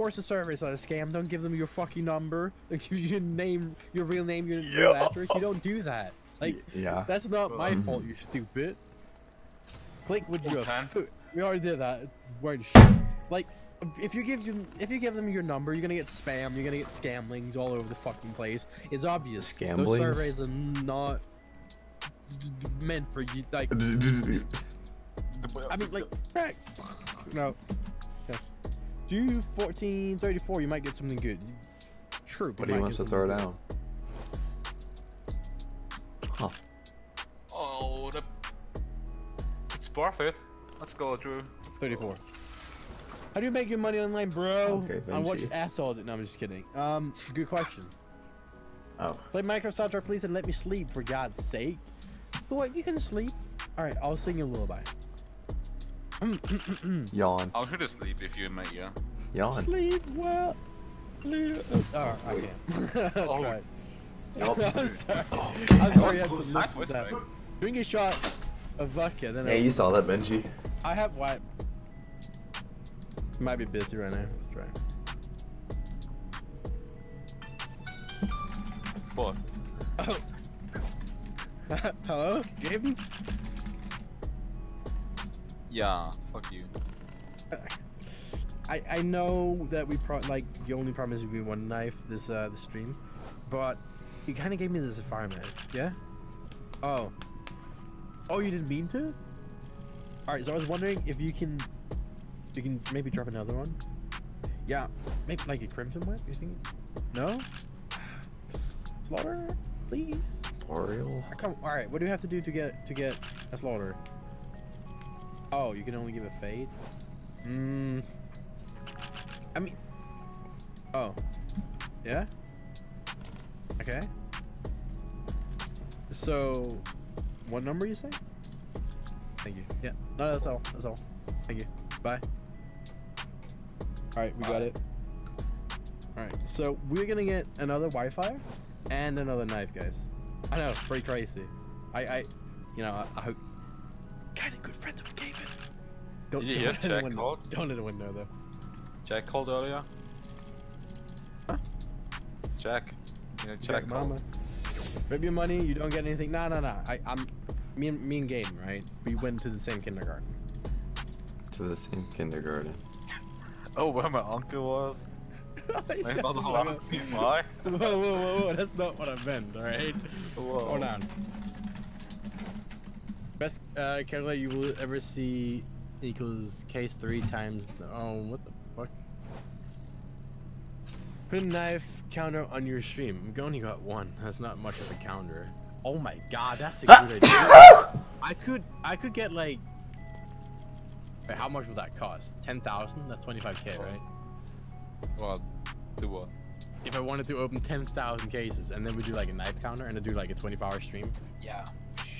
course the servers are a scam. Don't give them your fucking number. They give you your name, your real name, your real address. You don't do that. Like, yeah. that's not my Um. fault, you stupid. Click would you Okay. have We already did that. Word shit. Like, if you give them, if you give them your number, you're gonna get spam. You're gonna get scamlings all over the fucking place. It's obvious. Those surveys are not d- d- meant for you. Like, I mean, like, crack. No. Okay. Do 14, 34, you might get something good. True. What do you want to throw down? Huh. Oh, the... it's perfect. Let's go, Drew. Let's go. 34. How do you make your money online, bro? Okay, I watch Vinci. ass all the. No, I'm just kidding. Um, good question. Oh. Play Microsoft or please and let me sleep for God's sake. What? You can sleep. All right, I'll sing you a lullaby. Mm, mm, mm, Yawn. I'll shoot asleep if you make yeah. Yawn. sleep well. Sleep. Uh, oh, I can't. Oh. Try it. I'm sorry. Oh, I'm sorry. was I had nice whispering. that. Drink a shot of vodka, then Yeah, I, you saw that, Benji. I have what? Might be busy right now. Let's Fuck. try. Oh. Hello, Gabe? Yeah, fuck you. I I know that we pro like you only problem promised me one knife this uh this stream, but you kind of gave me this fireman. Yeah. Oh. Oh, you didn't mean to. All right, so I was wondering if you can, you can maybe drop another one. Yeah, maybe like a crimson web. You think? No. Slaughter, please. Oriole. Come. All right. What do we have to do to get to get a slaughter? Oh, you can only give a fade. Hmm. I mean. Oh. Yeah. Okay. So, what number you say? Thank you. Yeah. No, that's all. That's all. Thank you. Bye. All right, we got it. All right. So we're gonna get another Wi-Fi and another knife, guys. I know, pretty crazy. I, I, you know, I, I hope. Kind of good friends with Gavin. Don't, Did you don't hear Jack anyone know. called? Don't let anyone know though. Jack called earlier. Huh? Jack. Yeah, Jack, Jack called. Mama. Grab your money. You don't get anything. Nah, nah, nah. I, I'm, me and me and Gabe, right? We went to the same kindergarten. To the same kindergarten. Oh, where my uncle was. He's not Whoa, allowed Why? whoa, whoa, whoa, whoa! That's not what I meant. All right. Whoa. Hold on. Best uh, calculator you will ever see equals case three times. The, oh, what the fuck? Put a knife counter on your stream. We only got one. That's not much of a counter. Oh my god, that's a good idea. I could, I could get like. Wait, how much would that cost? Ten thousand? That's twenty-five k, right? Well, Do what? If I wanted to open ten thousand cases and then we do like a knife counter and then do like a twenty-four hour stream. Yeah.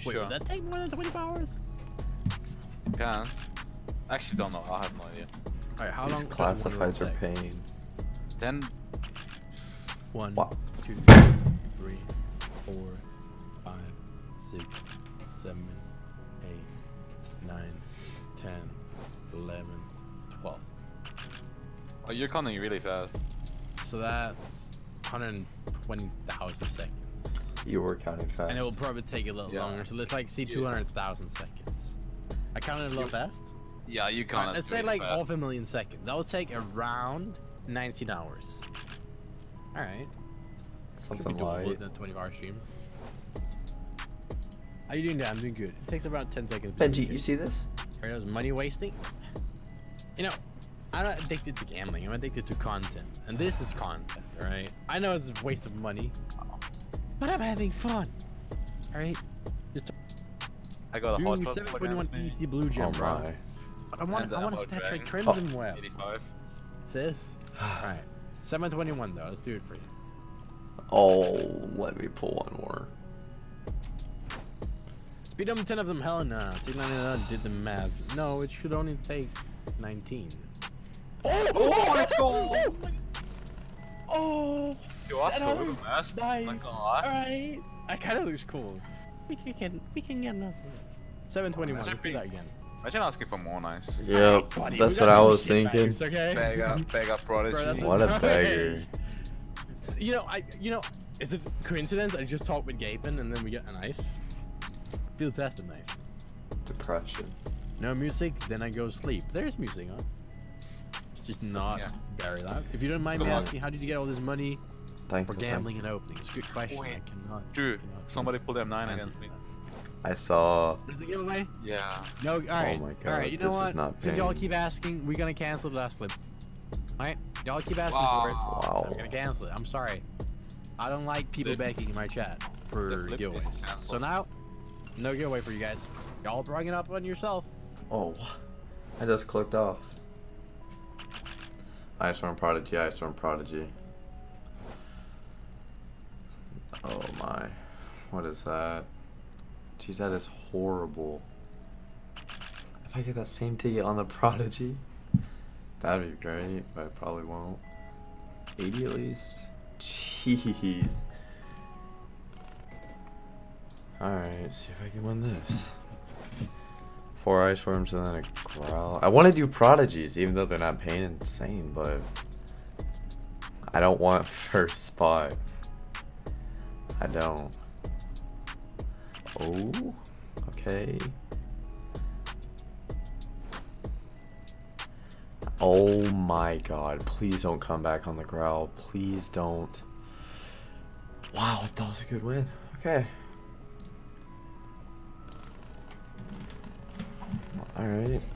Wait, sure. would that take more than twenty-four hours? Depends. I actually don't know. I have no idea. Alright, how These long? does one roll classifieds are take? pain. Then One, Wow. two, three, four, five, six, seven, eight, nine, ten, eleven, twelve. oh, you're counting really fast. So that's 120,000 seconds. You were counting fast. And it will probably take a little Yeah. longer. So let's like see Yeah. 200,000 seconds. I counted a little You- fast. Yeah, you Alright, counted. let's say like fast. half a million seconds. That will take around 19 hours. Alright. Something doable like. with a 20 hour stream. How you doing there? I'm doing good. It takes about 10 seconds. Benji, you see this? Right, that was money wasting. You know, I'm not addicted to gambling. I'm addicted to content, and this is content, right? I know it's a waste of money, but I'm having fun. All right. I got a hot Doing rod 721 against easy blue gem, Oh bro. my. But I want, And I want to Emerald stash like Dragon. crimson web. 85. Sis. All right. 721 though. Let's do it for you. Oh, let me pull one more. Speed up 10 of them. Hell no. T99 did the math. No, it should only take 19. Oh, oh, let's go! Oh. You asked That for a was mess. nice. Not gonna lie. Alright. That kind of looks cool. We can get we can get another. 721. Imagine Let's do that again. Imagine asking for more nice. Yep, Buddy, we what I was shit thinking. baggers, okay? Bag up, bag up Bro. What a Right. beggar. You know, I you know, is it coincidence? I just talked with Gapin and then we get a knife. Field tested knife. Depression. No music, then I go sleep. There's music on. It's just not Yeah. very loud. If you don't mind Come me on. asking, how did you get all this money Thank for you. thank gambling you. and openings? Good question. I cannot. Dude, cannot somebody pulled M9 answer against me. I saw. Is the giveaway? Yeah. No. All right. Oh my God, right. You know what? not Since y'all keep asking, we're gonna cancel the last flip. All right. Y'all keep asking for it. Wow. I'm gonna cancel it. I'm sorry. I don't like people The- begging in my chat for the flip is giveaways. So now, no giveaway for you guys. Y'all bring it up on yourself. Oh, I just clicked off. Ice Storm Prodigy, Ice Storm Prodigy. Oh my. What is that? Jeez, that is horrible. If I get that same ticket on the Prodigy, that'd be great, but I probably won't. 80 at least? Jeez. Alright, see if I can win this. Four ice storms and then a growl. I want to do prodigies, even though they're not paying insane, but I don't want first spot. I don't. Oh, okay. Oh my god, please don't come back on the growl. Please don't. Wow, that was a good win. Okay. Alright.